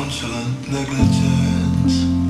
nonchalant negligence.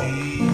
Sim.